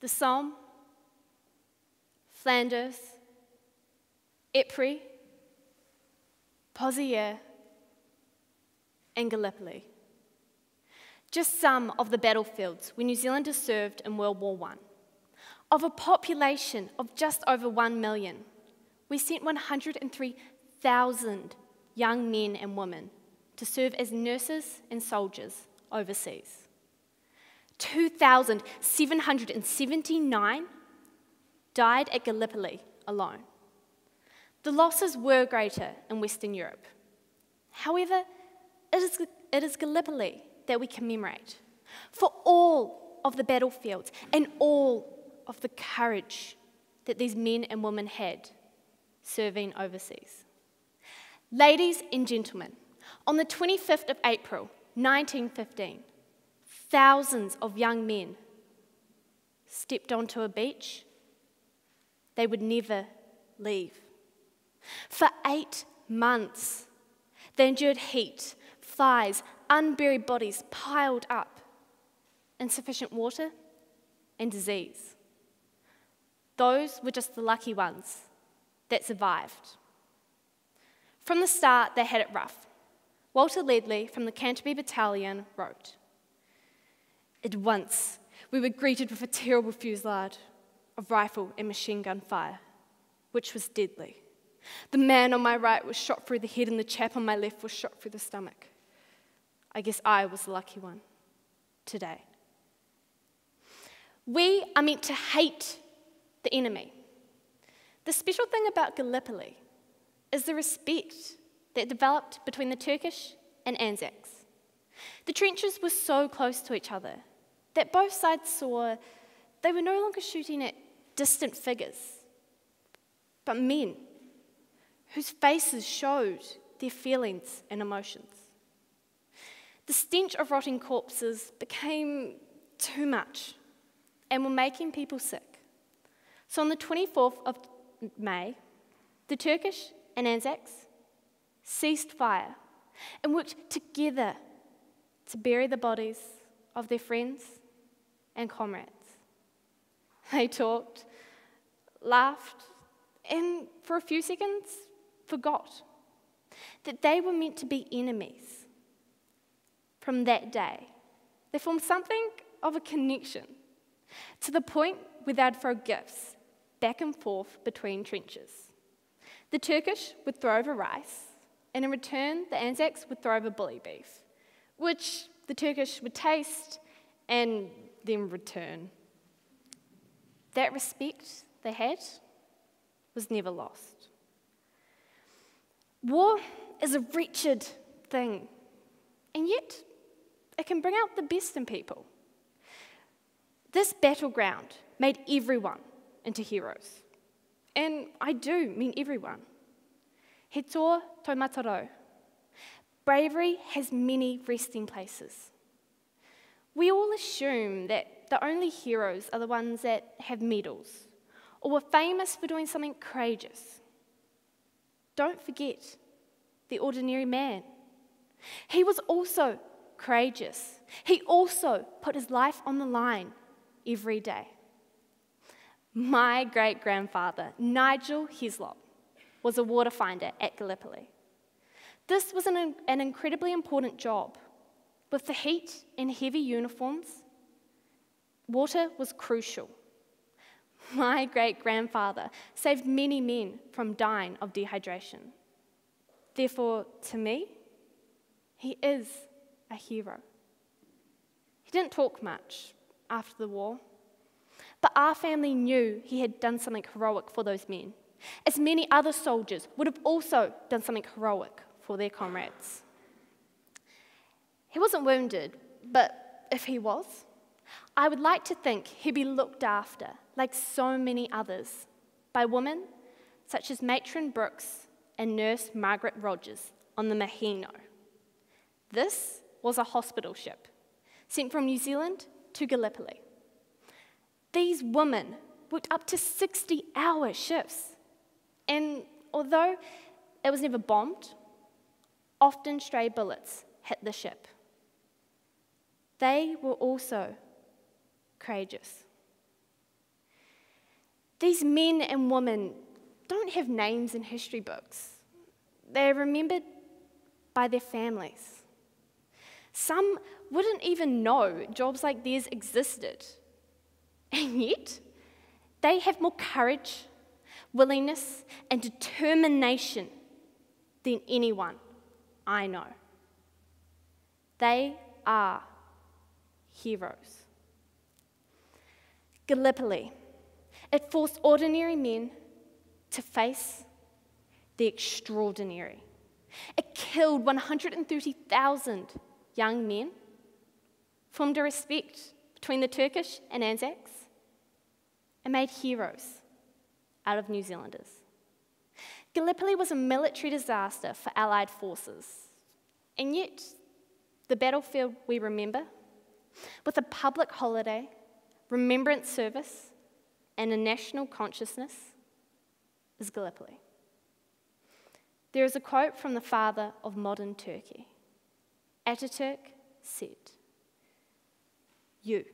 the Somme, Flanders, Ypres, Pozieres, and Gallipoli. Just some of the battlefields where New Zealanders served in World War I. Of a population of just over 1 million, we sent 103,000 young men and women to serve as nurses and soldiers overseas. 2,779 died at Gallipoli alone. The losses were greater in Western Europe. However, it is, it is Gallipoli that we commemorate for all of the battlefields and all of the courage that these men and women had serving overseas. Ladies and gentlemen, on the 25th of April, 1915, thousands of young men stepped onto a beach they would never leave. For eight months, they endured heat, flies, unburied bodies piled up, insufficient water, and disease. Those were just the lucky ones that survived. From the start, they had it rough. Walter Ledley from the Canterbury Battalion wrote At once, we were greeted with a terrible fusillade of rifle and machine gun fire, which was deadly. The man on my right was shot through the head, and the chap on my left was shot through the stomach. I guess I was the lucky one today. We are meant to hate the enemy. The special thing about Gallipoli is the respect that developed between the Turkish and Anzacs. The trenches were so close to each other that both sides saw they were no longer shooting at distant figures, but men whose faces showed their feelings and emotions. The stench of rotting corpses became too much and were making people sick. So on the 24th of May, the Turkish and Anzacs ceased fire and worked together to bury the bodies of their friends and comrades. They talked, laughed, and for a few seconds forgot that they were meant to be enemies. From that day, they formed something of a connection to the point where they'd throw gifts back and forth between trenches. The Turkish would throw over rice, and in return, the Anzacs would throw over bully beef, which the Turkish would taste and then return. That respect they had was never lost. War is a wretched thing, and yet it can bring out the best in people. This battleground made everyone into heroes. And I do mean everyone. He tō. Bravery has many resting places. We all assume that the only heroes are the ones that have medals or were famous for doing something courageous. Don't forget the ordinary man. He was also courageous. He also put his life on the line every day. My great grandfather, Nigel Heslop, was a water finder at Gallipoli. This was an, an incredibly important job. With the heat and heavy uniforms, water was crucial. My great grandfather saved many men from dying of dehydration. Therefore, to me, he is a hero. He didn't talk much after the war. But our family knew he had done something heroic for those men, as many other soldiers would have also done something heroic for their comrades. He wasn't wounded, but if he was, I would like to think he'd be looked after, like so many others, by women such as Matron Brooks and nurse Margaret Rogers on the Maheno. This was a hospital ship sent from New Zealand to Gallipoli. These women worked up to 60 hour shifts. And although it was never bombed, often stray bullets hit the ship. They were also courageous. These men and women don't have names in history books, they're remembered by their families. Some wouldn't even know jobs like theirs existed. And yet, they have more courage, willingness, and determination than anyone I know. They are heroes. Gallipoli, it forced ordinary men to face the extraordinary. It killed 130,000 young men, formed a respect between the Turkish and Anzacs, and made heroes out of New Zealanders. Gallipoli was a military disaster for Allied forces, and yet the battlefield we remember, with a public holiday, remembrance service, and a national consciousness, is Gallipoli. There is a quote from the father of modern Turkey. Ataturk said, You,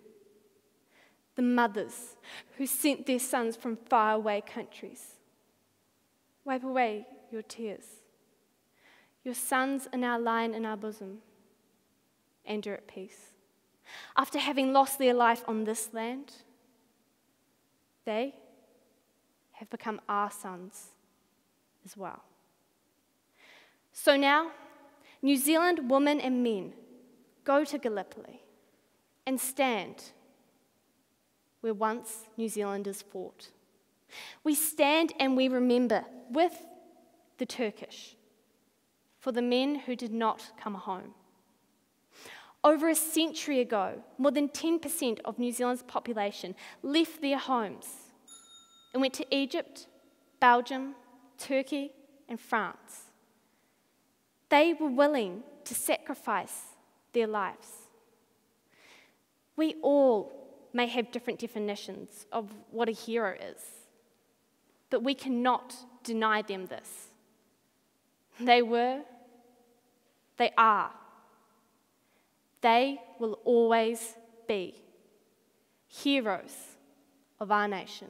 the mothers who sent their sons from faraway countries, wipe away your tears. Your sons are now lying in our bosom and are at peace. After having lost their life on this land, they have become our sons as well. So now, New Zealand women and men go to Gallipoli and stand where once New Zealanders fought. We stand and we remember with the Turkish for the men who did not come home. Over a century ago, more than 10% of New Zealand's population left their homes and went to Egypt, Belgium, Turkey, and France. They were willing to sacrifice their lives. We all may have different definitions of what a hero is, but we cannot deny them this. They were, they are they will always be heroes of our nation.